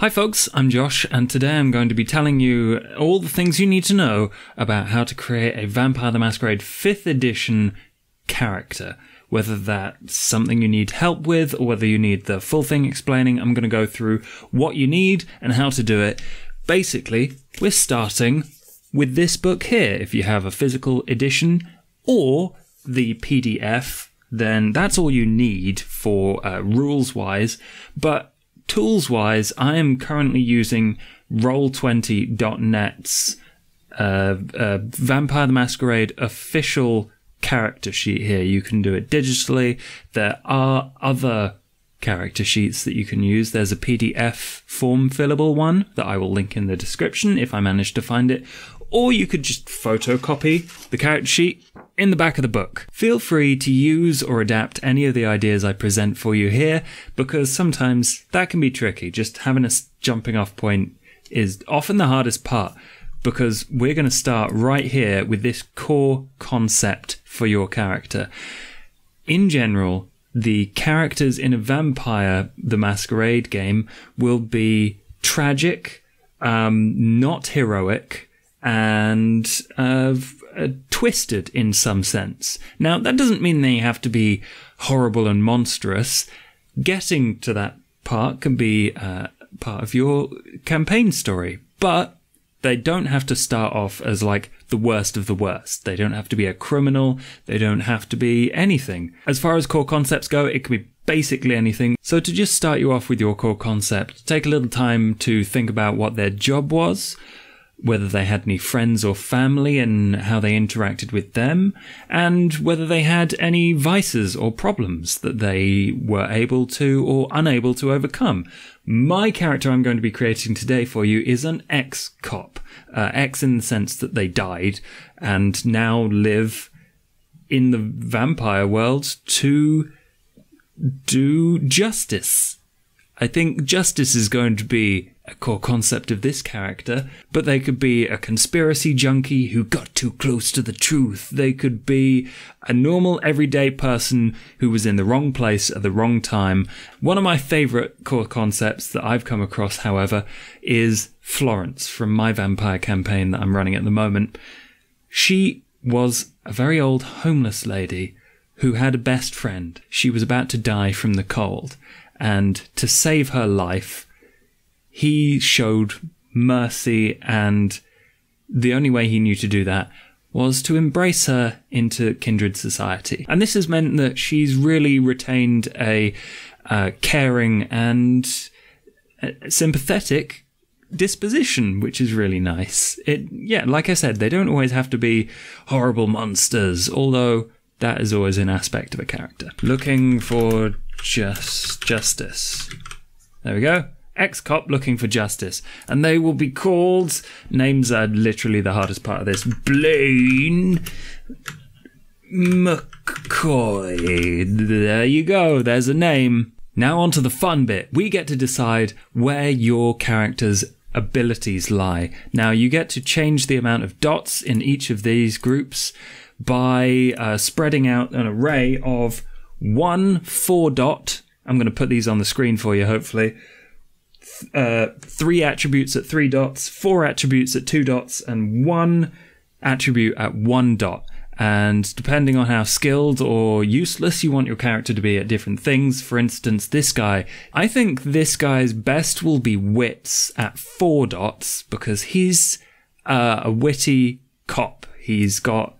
Hi, folks, I'm Josh, and today I'm going to be telling you all the things you need to know about how to create a Vampire the Masquerade 5th edition character. Whether that's something you need help with or whether you need the full thing explaining, I'm going to go through what you need and how to do it. Basically, we're starting with this book here. If you have a physical edition or the PDF, then that's all you need for uh, rules wise. But tools wise, I am currently using Roll20.net's uh, uh, Vampire the Masquerade official character sheet here. You can do it digitally. There are other character sheets that you can use. There's a PDF form fillable one that I will link in the description if I manage to find it. Or you could just photocopy the character sheet in the back of the book. Feel free to use or adapt any of the ideas I present for you here because sometimes that can be tricky. Just having a jumping off point is often the hardest part because we're going to start right here with this core concept for your character. In general, the characters in a Vampire the Masquerade game will be tragic, um, not heroic, and uh, uh, twisted in some sense. Now, that doesn't mean they have to be horrible and monstrous. Getting to that part can be uh, part of your campaign story, but they don't have to start off as like the worst of the worst. They don't have to be a criminal. They don't have to be anything. As far as core concepts go, it can be basically anything. So to just start you off with your core concept, take a little time to think about what their job was, whether they had any friends or family and how they interacted with them, and whether they had any vices or problems that they were able to or unable to overcome. My character I'm going to be creating today for you is an ex cop. Uh, ex in the sense that they died and now live in the vampire world to do justice. I think justice is going to be a core concept of this character, but they could be a conspiracy junkie who got too close to the truth. They could be a normal, everyday person who was in the wrong place at the wrong time. One of my favorite core concepts that I've come across, however, is Florence from my vampire campaign that I'm running at the moment. She was a very old homeless lady who had a best friend. She was about to die from the cold. And to save her life, he showed mercy and the only way he knew to do that was to embrace her into kindred society. And this has meant that she's really retained a uh, caring and uh, sympathetic disposition, which is really nice. It, yeah, like I said, they don't always have to be horrible monsters, although that is always an aspect of a character. Looking for just justice. There we go ex cop looking for justice, and they will be called. Names are literally the hardest part of this. Blaine McCoy. There you go, there's a name. Now, on to the fun bit. We get to decide where your character's abilities lie. Now, you get to change the amount of dots in each of these groups by uh, spreading out an array of one four dot. I'm going to put these on the screen for you, hopefully uh, three attributes at three dots, four attributes at two dots, and one attribute at one dot. And depending on how skilled or useless you want your character to be at different things, for instance, this guy, I think this guy's best will be wits at four dots because he's uh, a witty cop. He's got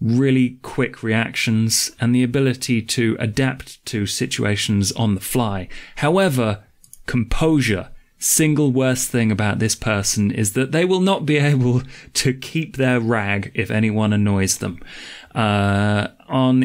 really quick reactions and the ability to adapt to situations on the fly. However, composure single worst thing about this person is that they will not be able to keep their rag if anyone annoys them. Uh, on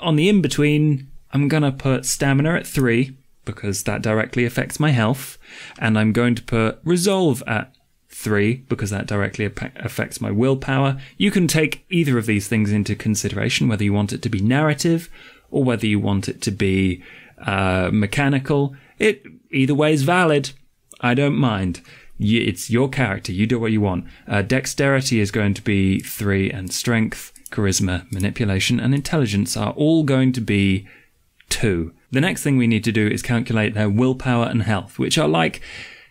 on the in between, I'm gonna put stamina at three because that directly affects my health, and I'm going to put resolve at three because that directly affects my willpower. You can take either of these things into consideration, whether you want it to be narrative or whether you want it to be uh, mechanical. It either way is valid. I don't mind. It's your character. You do what you want. Uh, dexterity is going to be three, and strength, charisma, manipulation, and intelligence are all going to be two. The next thing we need to do is calculate their willpower and health, which are like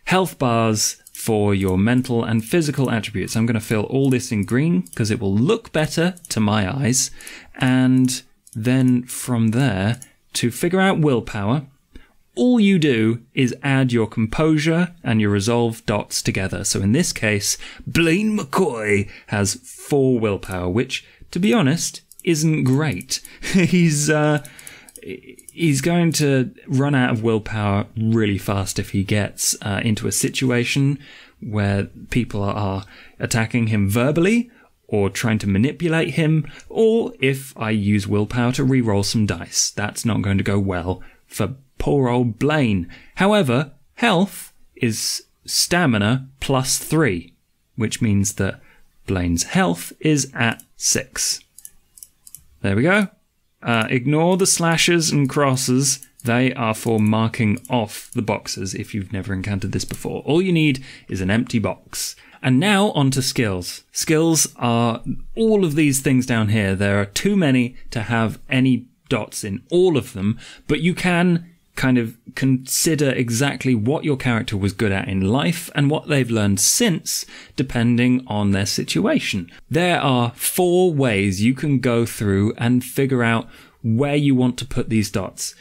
health bars for your mental and physical attributes. I'm going to fill all this in green because it will look better to my eyes. And then from there, to figure out willpower, all you do is add your composure and your resolve dots together. So in this case, Blaine McCoy has four willpower, which, to be honest, isn't great. he's uh, he's going to run out of willpower really fast if he gets uh, into a situation where people are attacking him verbally or trying to manipulate him, or if I use willpower to re-roll some dice. That's not going to go well for poor old Blaine. However, health is stamina plus three, which means that Blaine's health is at six. There we go. Uh, ignore the slashes and crosses. They are for marking off the boxes if you've never encountered this before. All you need is an empty box. And now on to skills. Skills are all of these things down here. There are too many to have any dots in all of them, but you can kind of consider exactly what your character was good at in life and what they've learned since, depending on their situation. There are four ways you can go through and figure out where you want to put these dots.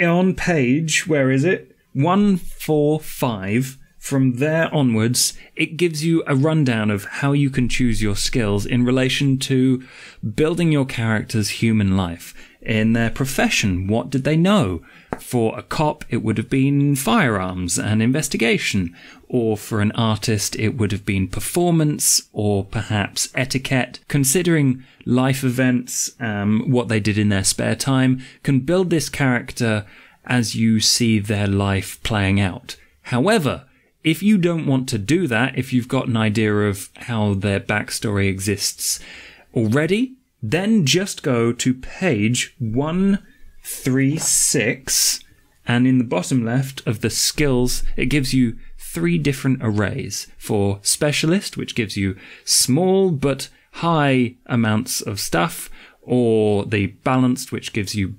On page, where is it? 145. From there onwards, it gives you a rundown of how you can choose your skills in relation to building your character's human life. In their profession, what did they know? For a cop, it would have been firearms and investigation, or for an artist, it would have been performance or perhaps etiquette. Considering life events, um, what they did in their spare time, can build this character as you see their life playing out. However, if you don't want to do that, if you've got an idea of how their backstory exists already, then just go to page one three, six, and in the bottom left of the skills, it gives you three different arrays for specialist, which gives you small but high amounts of stuff, or the balanced, which gives you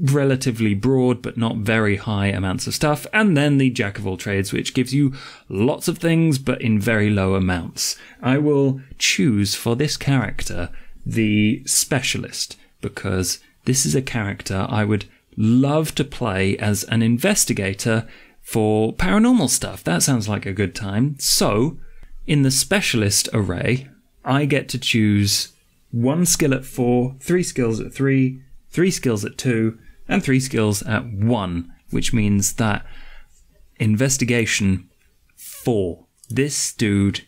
relatively broad but not very high amounts of stuff, and then the jack of all trades, which gives you lots of things but in very low amounts. I will choose for this character the specialist because this is a character I would love to play as an investigator for paranormal stuff. That sounds like a good time. So, in the specialist array, I get to choose one skill at four, three skills at three, three skills at two, and three skills at one, which means that investigation four. This dude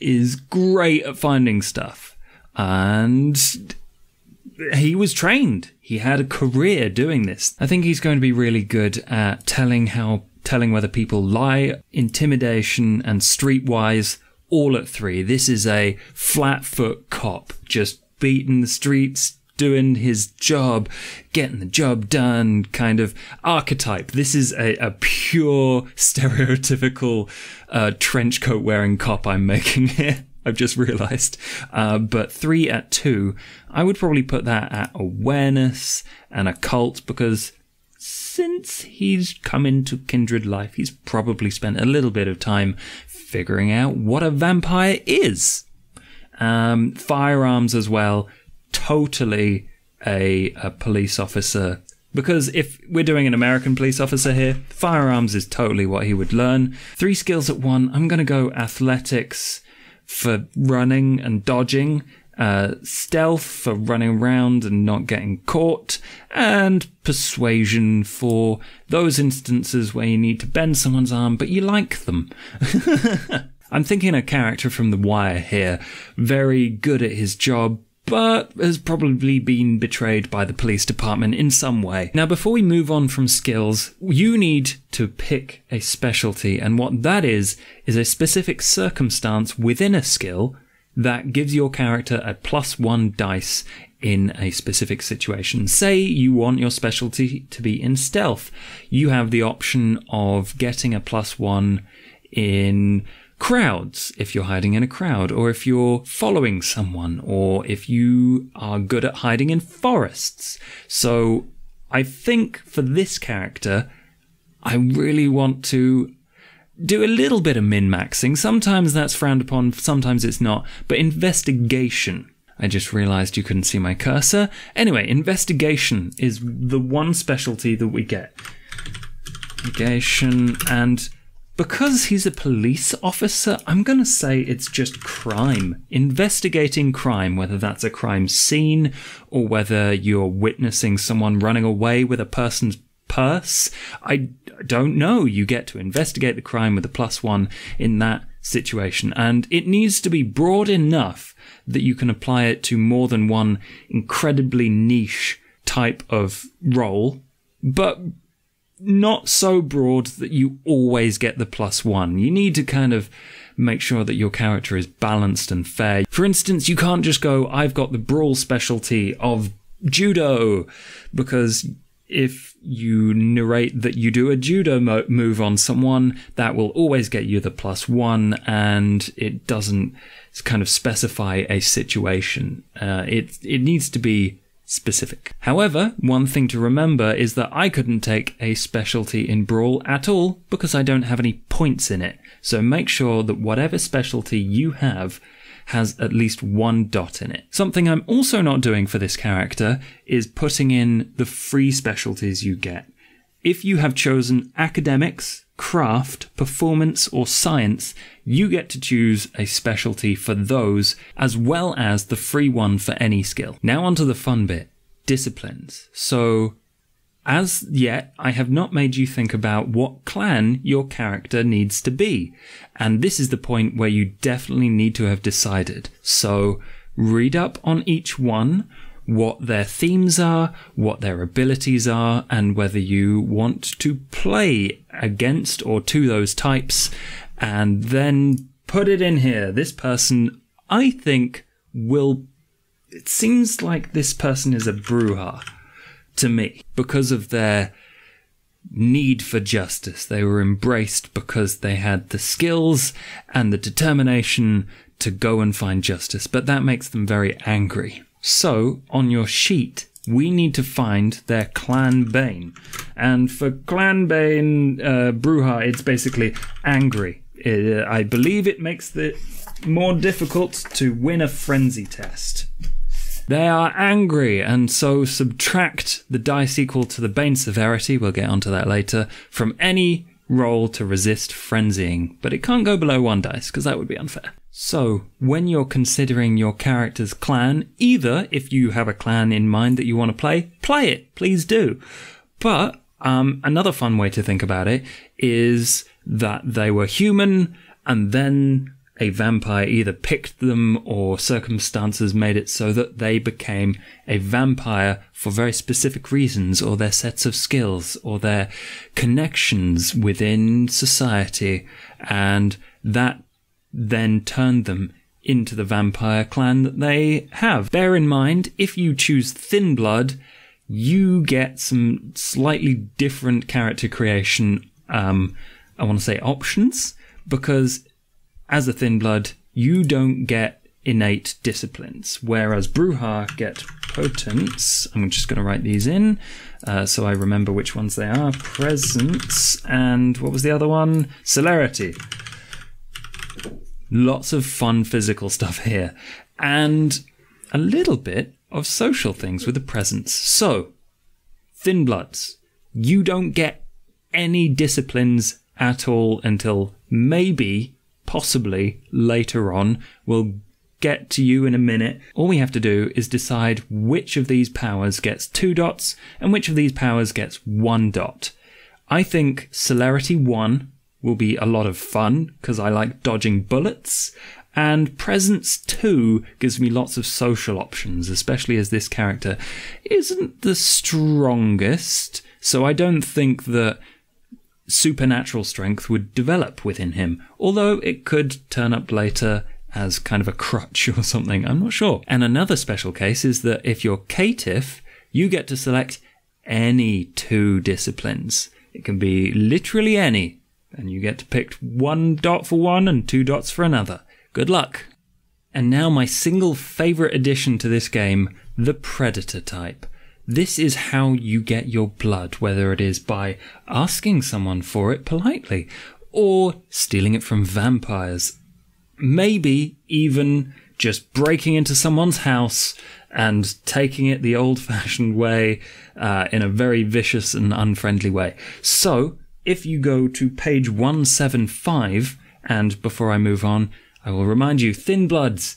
is great at finding stuff. And he was trained. He had a career doing this. I think he's going to be really good at telling how telling whether people lie, intimidation, and streetwise all at three. This is a flat foot cop just beating the streets, doing his job, getting the job done kind of archetype. This is a, a pure stereotypical uh, trench coat wearing cop I'm making here. I've just realized. Uh, but three at two, I would probably put that at awareness and occult because since he's come into kindred life, he's probably spent a little bit of time figuring out what a vampire is. Um, firearms as well, totally a, a police officer because if we're doing an American police officer here, firearms is totally what he would learn. Three skills at one. I'm going to go athletics for running and dodging, uh, stealth for running around and not getting caught, and persuasion for those instances where you need to bend someone's arm but you like them. I'm thinking a character from The Wire here, very good at his job, but has probably been betrayed by the police department in some way. Now, before we move on from skills, you need to pick a specialty, and what that is, is a specific circumstance within a skill that gives your character a plus one dice in a specific situation. Say you want your specialty to be in stealth. You have the option of getting a plus one in crowds if you're hiding in a crowd, or if you're following someone, or if you are good at hiding in forests. So I think for this character, I really want to do a little bit of min maxing. Sometimes that's frowned upon, sometimes it's not. But investigation. I just realized you couldn't see my cursor. Anyway, investigation is the one specialty that we get. Investigation and because he's a police officer, I'm going to say it's just crime. Investigating crime, whether that's a crime scene or whether you're witnessing someone running away with a person's purse. I don't know. You get to investigate the crime with a plus one in that situation. And it needs to be broad enough that you can apply it to more than one incredibly niche type of role, but not so broad that you always get the plus one. You need to kind of make sure that your character is balanced and fair. For instance, you can't just go, I've got the brawl specialty of judo, because if you narrate that you do a judo mo- move on someone, that will always get you the plus one, and it doesn't kind of specify a situation. Uh, it it needs to be specific. However, one thing to remember is that I couldn't take a specialty in Brawl at all because I don't have any points in it. So make sure that whatever specialty you have has at least one dot in it. Something I'm also not doing for this character is putting in the free specialties you get. If you have chosen academics, craft, performance, or science, you get to choose a specialty for those as well as the free one for any skill. Now onto the fun bit, disciplines. So as yet, I have not made you think about what clan your character needs to be. And this is the point where you definitely need to have decided. So read up on each one, what their themes are, what their abilities are, and whether you want to play against or to those types, and then put it in here. This person, I think, will. It seems like this person is a Brujah to me because of their need for justice. They were embraced because they had the skills and the determination to go and find justice, but that makes them very angry. So, on your sheet, we need to find their clan bane. And for clan bane uh, Brujah, it's basically angry. Uh, I believe it makes it more difficult to win a frenzy test. They are angry, and so subtract the dice equal to the bane severity, we'll get onto that later, from any roll to resist frenzying, but it can't go below one dice, because that would be unfair. So, when you're considering your character's clan, either if you have a clan in mind that you want to play, play it, please do. But um, another fun way to think about it is that they were human and then a vampire either picked them or circumstances made it so that they became a vampire for very specific reasons or their sets of skills or their connections within society. And that then turned them into the vampire clan that they have. Bear in mind, if you choose Thin Blood, you get some slightly different character creation, um, I want to say options, because as a Thin Blood, you don't get innate disciplines, whereas Brujah get potence. I'm just going to write these in uh, so I remember which ones they are. Presence and what was the other one? Celerity. Lots of fun physical stuff here. And a little bit of social things with the presence. So, Thin Bloods, you don't get any disciplines at all until maybe, possibly later on. We'll get to you in a minute. All we have to do is decide which of these powers gets two dots and which of these powers gets one dot. I think Celerity 1 will be a lot of fun because I like dodging bullets. And Presence 2 gives me lots of social options, especially as this character isn't the strongest. So I don't think that supernatural strength would develop within him, although it could turn up later as kind of a crutch or something. I'm not sure. And another special case is that if you're caitiff, you get to select any two disciplines. It can be literally any and you get to pick one dot for one and two dots for another. Good luck. And now my single favorite addition to this game, the Predator type. This is how you get your blood, whether it is by asking someone for it politely, or stealing it from vampires. Maybe even just breaking into someone's house and taking it the old fashioned way uh, in a very vicious and unfriendly way. So, if you go to page 175, and before I move on, I will remind you, Thin Bloods,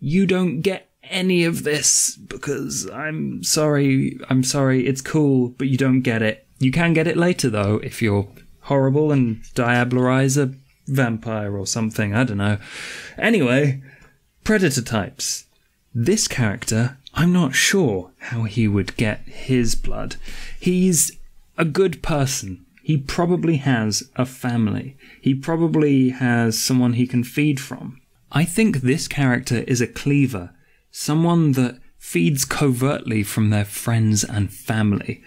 you don't get any of this because I'm sorry, I'm sorry, it's cool, but you don't get it. You can get it later though if you're horrible and diablerize a vampire or something, I don't know. Anyway, predator types. This character, I'm not sure how he would get his blood. He's a good person. He probably has a family. He probably has someone he can feed from. I think this character is a cleaver, someone that feeds covertly from their friends and family.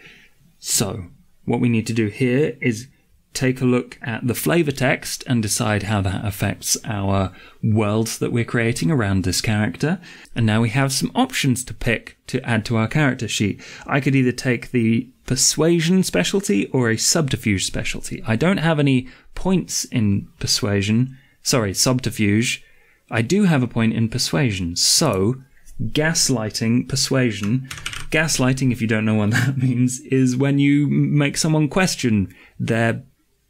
So, what we need to do here is take a look at the flavor text and decide how that affects our worlds that we're creating around this character. And now we have some options to pick to add to our character sheet. I could either take the persuasion specialty or a subterfuge specialty. I don't have any points in persuasion, sorry, subterfuge. I do have a point in persuasion. So, gaslighting, persuasion. Gaslighting, if you don't know what that means, is when you make someone question their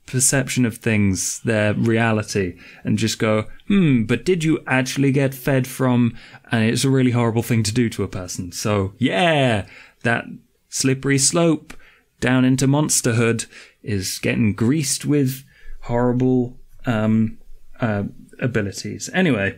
perception of things, their reality, and just go, hmm, but did you actually get fed from? And it's a really horrible thing to do to a person. So, yeah, that slippery slope down into monsterhood is getting greased with horrible um, uh, abilities. Anyway,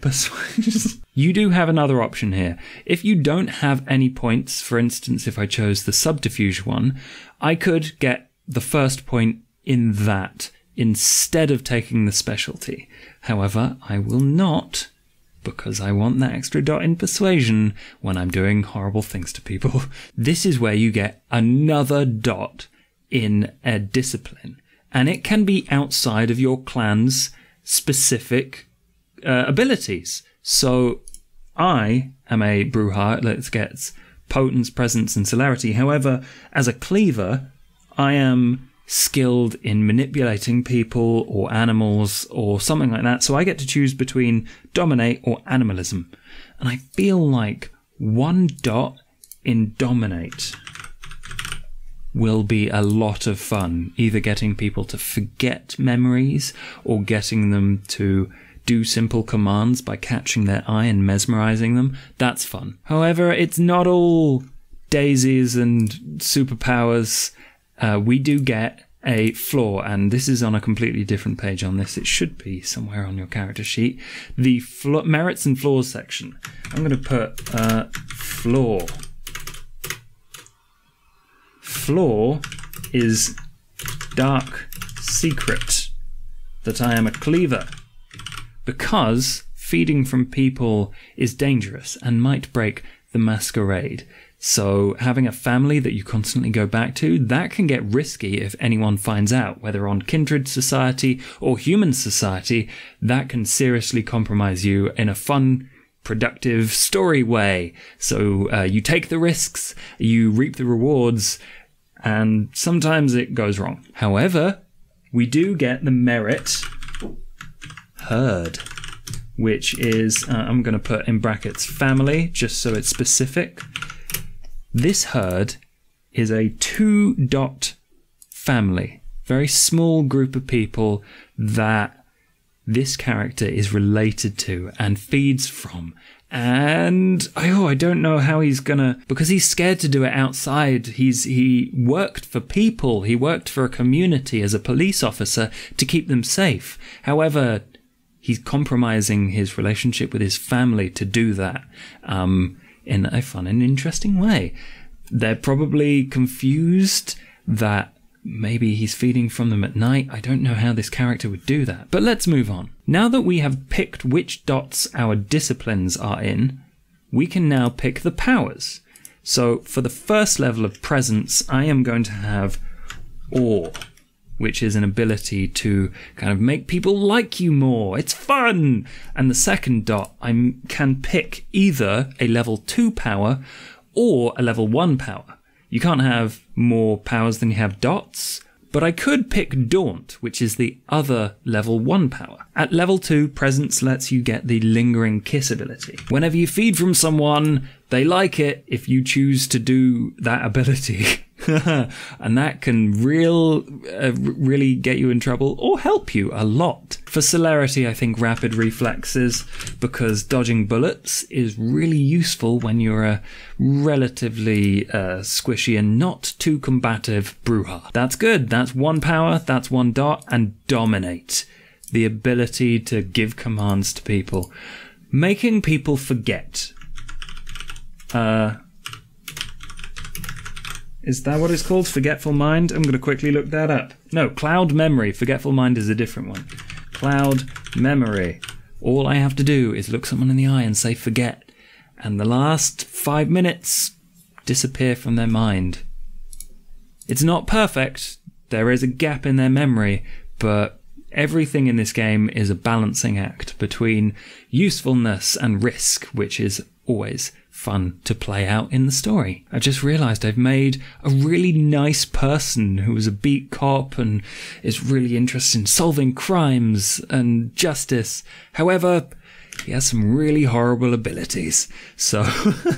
you do have another option here. If you don't have any points, for instance, if I chose the subterfuge one, I could get the first point in that instead of taking the specialty. However, I will not because I want that extra dot in persuasion when I'm doing horrible things to people. This is where you get another dot in a discipline, and it can be outside of your clan's specific uh, abilities. So I am a Brujah that gets potence, presence, and celerity. However, as a cleaver, I am skilled in manipulating people or animals or something like that. So I get to choose between dominate or animalism. And I feel like one dot in dominate will be a lot of fun, either getting people to forget memories or getting them to do simple commands by catching their eye and mesmerizing them. That's fun. However, it's not all daisies and superpowers uh, we do get a flaw, and this is on a completely different page on this. It should be somewhere on your character sheet. The merits and flaws section. I'm going to put uh, flaw. Flaw is dark secret that I am a cleaver because feeding from people is dangerous and might break the masquerade. So having a family that you constantly go back to, that can get risky if anyone finds out, whether on kindred society or human society, that can seriously compromise you in a fun, productive story way. So uh, you take the risks, you reap the rewards, and sometimes it goes wrong. However, we do get the merit herd, which is, uh, I'm going to put in brackets family, just so it's specific. This herd is a two dot family, very small group of people that this character is related to and feeds from. And oh, I don't know how he's gonna because he's scared to do it outside. He's he worked for people. He worked for a community as a police officer to keep them safe. However, he's compromising his relationship with his family to do that. Um, in a fun and interesting way. They're probably confused that maybe he's feeding from them at night. I don't know how this character would do that. But let's move on. Now that we have picked which dots our disciplines are in, we can now pick the powers. So for the first level of presence, I am going to have awe which is an ability to kind of make people like you more. It's fun! And the second dot, I can pick either a level 2 power or a level 1 power. You can't have more powers than you have dots, But I could pick Daunt, which is the other level 1 power. At level 2, Presence lets you get the Lingering Kiss ability. Whenever you feed from someone, they like it if you choose to do that ability. and that can real uh, really get you in trouble or help you a lot. For celerity, I think rapid reflexes because dodging bullets is really useful when you're a relatively uh, squishy and not too combative Brujah. That's good. That's one power. That's one dot and dominate. The ability to give commands to people, making people forget. Uh, is that what it's called? Forgetful Mind? I'm going to quickly look that up. No, Cloud Memory. Forgetful Mind is a different one. Cloud Memory. All I have to do is look someone in the eye and say forget, and the last five minutes disappear from their mind. It's not perfect. There is a gap in their memory, but everything in this game is a balancing act between usefulness and risk, which is always fun to play out in the story. I've just realized I've made a really nice person who is a beat cop and is really interested in solving crimes and justice. However, he has some really horrible abilities. So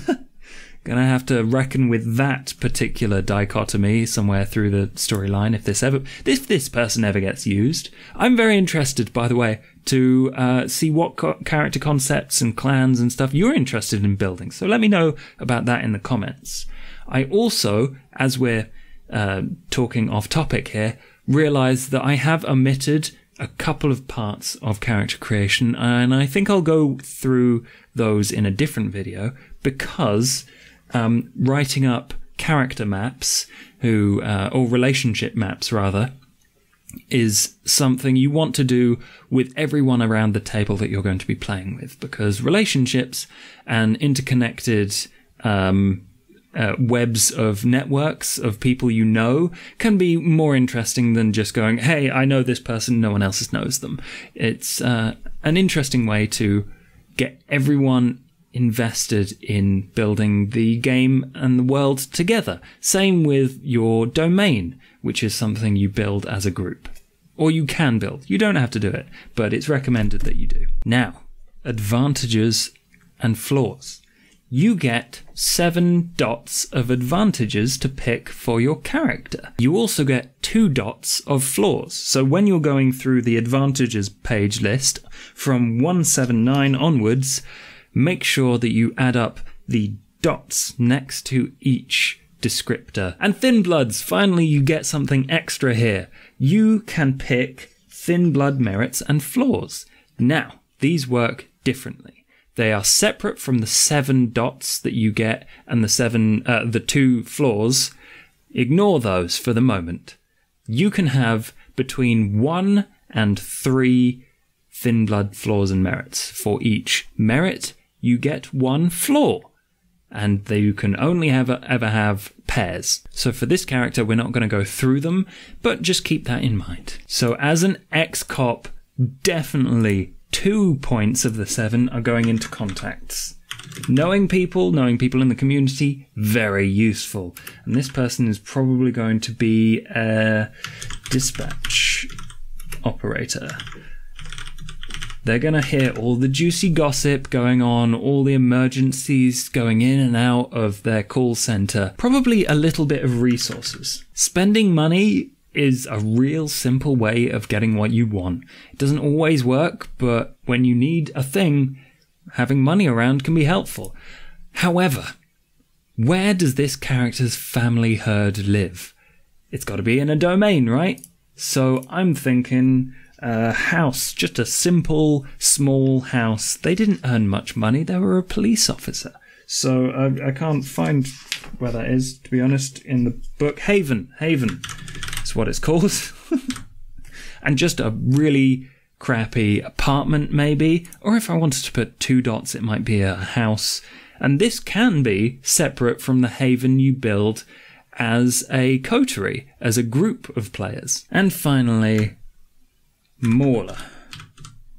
Gonna have to reckon with that particular dichotomy somewhere through the storyline if this ever if this person ever gets used. I'm very interested, by the way, to uh, see what co- character concepts and clans and stuff you're interested in building. So let me know about that in the comments. I also, as we're uh, talking off topic here, realize that I have omitted a couple of parts of character creation, and I think I'll go through those in a different video because um, writing up character maps who uh, or relationship maps rather is something you want to do with everyone around the table that you're going to be playing with because relationships and interconnected um, uh, webs of networks of people you know can be more interesting than just going, hey, I know this person, no one else knows them. It's uh, an interesting way to get everyone invested in building the game and the world together. Same with your domain, which is something you build as a group. Or you can build. You don't have to do it, but it's recommended that you do. Now, advantages and flaws. You get seven dots of advantages to pick for your character. You also get two dots of flaws. So when you're going through the advantages page list from 179 onwards, make sure that you add up the dots next to each descriptor. And Thin Bloods, finally you get something extra here. You can pick Thin Blood merits and flaws. Now, these work differently. They are separate from the seven dots that you get and the seven, uh, the two flaws. Ignore those for the moment. You can have between one and three thin blood flaws and merits. For each merit, you get one flaw. And they, you can only ever, ever have pairs. So for this character, we're not going to go through them, but just keep that in mind. So as an ex-cop, definitely two points of the seven are going into contacts. Knowing people, knowing people in the community, very useful. And this person is probably going to be a dispatch operator. They're going to hear all the juicy gossip going on, all the emergencies going in and out of their call center, probably a little bit of resources. Spending money is a real simple way of getting what you want. It doesn't always work, but when you need a thing, having money around can be helpful. However, where does this character's family herd live? It's got to be in a domain, right? So I'm thinking a house, just a simple, small house. They didn't earn much money. They were a police officer. So I, I can't find where that is, to be honest, in the book. Haven. Haven is what it's called. and just a really crappy apartment, maybe. Or if I wanted to put two dots, it might be a house. And this can be separate from the haven you build as a coterie, as a group of players. And finally, Mawla.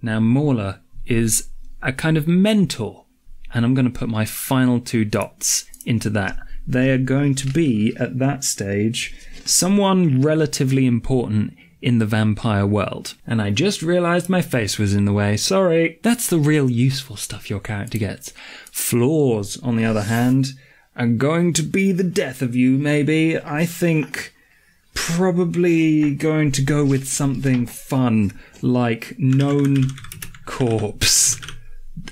Now, Mawla is a kind of mentor, and I'm going to put my final two dots into that they are going to be, at that stage, someone relatively important in the vampire world. And I just realized my face was in the way. Sorry. That's the real useful stuff your character gets. Flaws, on the other hand, are going to be the death of you, maybe. I think probably going to go with something fun like known corpse.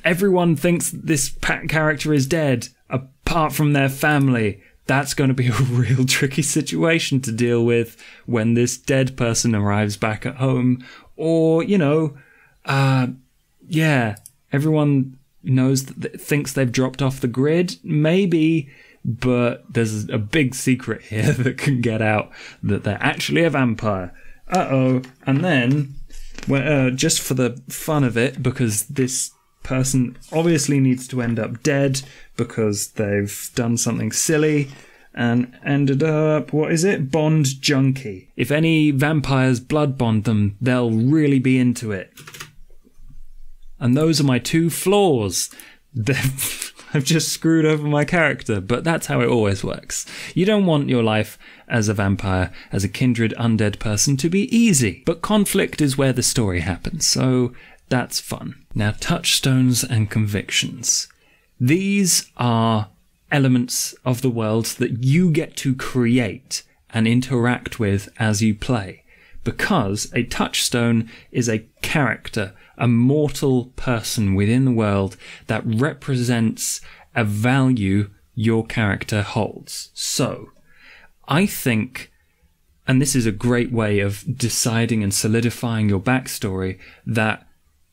Everyone thinks this character is dead, apart from their family. That's going to be a real tricky situation to deal with when this dead person arrives back at home. Or, you know, uh, yeah, everyone knows that thinks they've dropped off the grid. Maybe but there's a big secret here that can get out that they're actually a vampire. Uh oh. And then, uh, just for the fun of it, because this person obviously needs to end up dead because they've done something silly and ended up, what is it? Bond junkie. If any vampires blood bond them, they'll really be into it. And those are my two flaws. I've just screwed over my character, but that's how it always works. You don't want your life as a vampire, as a kindred undead person, to be easy, but conflict is where the story happens, so that's fun. Now, touchstones and convictions. These are elements of the world that you get to create and interact with as you play, because a touchstone is a character a mortal person within the world that represents a value your character holds. So, I think, and this is a great way of deciding and solidifying your backstory, that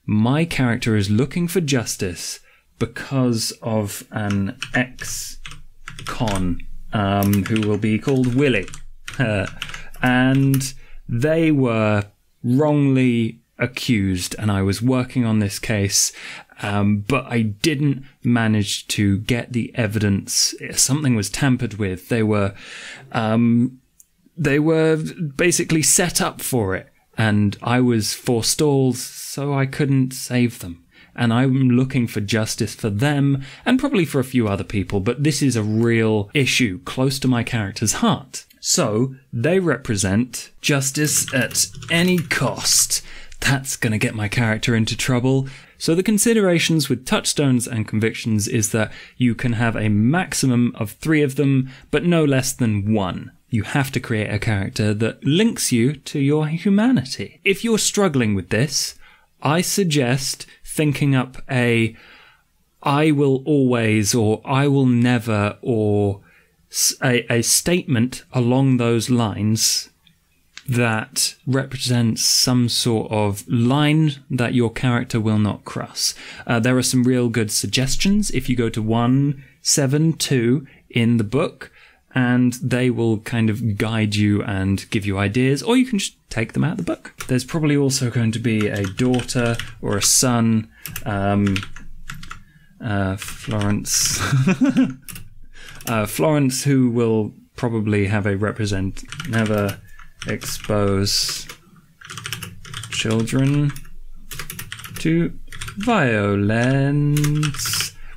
my character is looking for justice because of an ex con um, who will be called Willie. Uh, and they were wrongly accused and I was working on this case, um, but I didn't manage to get the evidence. Something was tampered with. They were, um, they were basically set up for it and I was forestalled so I couldn't save them. And I'm looking for justice for them and probably for a few other people, but this is a real issue close to my character's heart. So they represent justice at any cost that's going to get my character into trouble. So the considerations with touchstones and convictions is that you can have a maximum of three of them, but no less than one. You have to create a character that links you to your humanity. If you're struggling with this, I suggest thinking up a I will always or I will never or a, a statement along those lines that represents some sort of line that your character will not cross. Uh, there are some real good suggestions if you go to 172 in the book, and they will kind of guide you and give you ideas, or you can just take them out of the book. There's probably also going to be a daughter or a son. Um, uh, Florence. uh, Florence, who will probably have a represent never expose children to violence,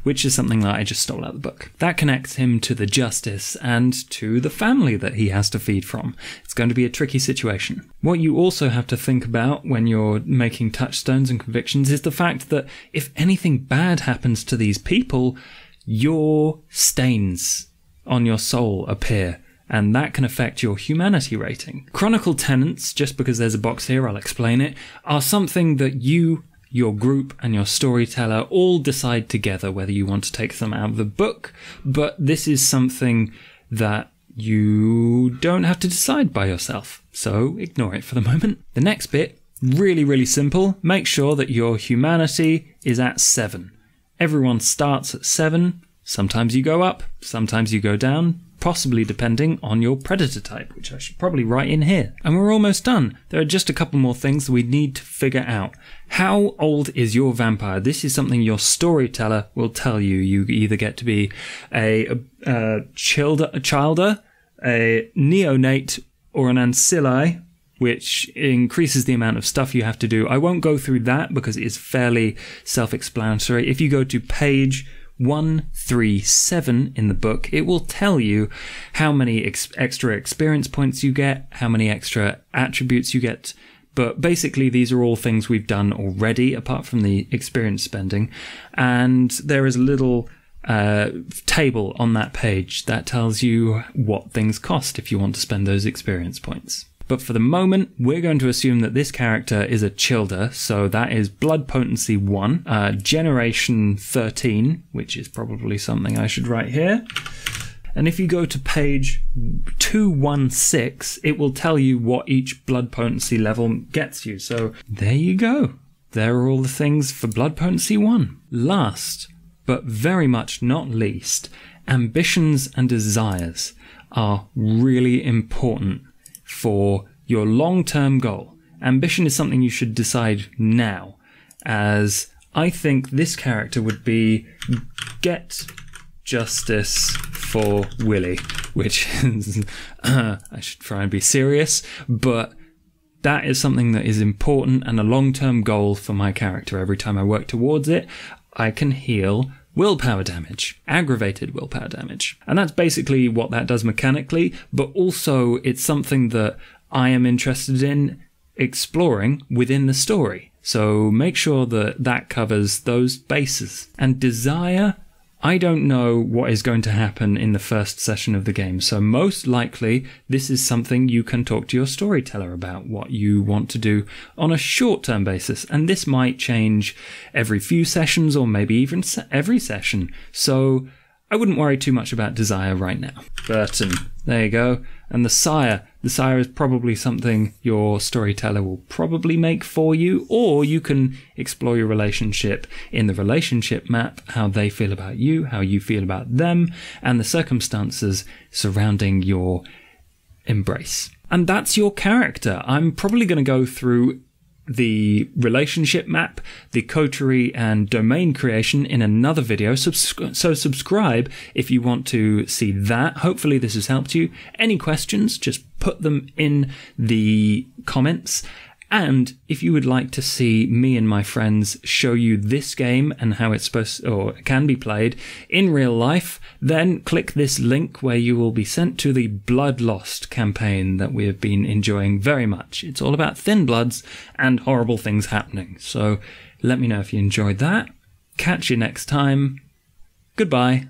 which is something that I just stole out of the book. That connects him to the justice and to the family that he has to feed from. It's going to be a tricky situation. What you also have to think about when you're making touchstones and convictions is the fact that if anything bad happens to these people, your stains on your soul appear and that can affect your humanity rating. Chronicle tenants, just because there's a box here, I'll explain it, are something that you, your group, and your storyteller all decide together whether you want to take them out of the book, but this is something that you don't have to decide by yourself, so ignore it for the moment. The next bit, really, really simple. Make sure that your humanity is at 7. Everyone starts at 7. Sometimes you go up, sometimes you go down, possibly depending on your predator type, which I should probably write in here. And we're almost done. There are just a couple more things we need to figure out. How old is your vampire? This is something your storyteller will tell you. You either get to be a, a, a, childer, a childer, a neonate, or an ancilli, which increases the amount of stuff you have to do. I won't go through that because it is fairly self explanatory. If you go to page 137 in the book, it will tell you how many ex- extra experience points you get, how many extra attributes you get. But basically, these are all things we've done already, apart from the experience spending. And there is a little uh, table on that page that tells you what things cost if you want to spend those experience points. But for the moment, we're going to assume that this character is a Childer, so that is Blood Potency 1, uh, Generation 13, which is probably something I should write here. And if you go to page 216, it will tell you what each blood potency level gets you. So there you go. There are all the things for blood potency 1. Last, but very much not least, ambitions and desires are really important for your long term goal. Ambition is something you should decide now, as I think this character would be get justice for Willie, which is, I should try and be serious, but that is something that is important and a long term goal for my character. Every time I work towards it, I can heal willpower damage, aggravated willpower damage. And that's basically what that does mechanically, but also it's something that I am interested in exploring within the story. So make sure that that covers those bases. And desire I don't know what is going to happen in the first session of the game, so most likely this is something you can talk to your storyteller about what you want to do on a short term basis, and this might change every few sessions or maybe even every session. So I wouldn't worry too much about desire right now. Burton, there you go. And the sire, the sire is probably something your storyteller will probably make for you, or you can explore your relationship in the relationship map, how they feel about you, how you feel about them, and the circumstances surrounding your embrace. And that's your character. I'm probably going to go through the relationship map, the coterie and domain creation in another video. so subscribe if you want to see that. Hopefully this has helped you. Any questions, just put them in the comments and if you would like to see me and my friends show you this game and how it's supposed or can be played in real life, then click this link where you will be sent to the Blood Lost campaign that we have been enjoying very much. It's all about thin bloods and horrible things happening. So let me know if you enjoyed that. Catch you next time. Goodbye.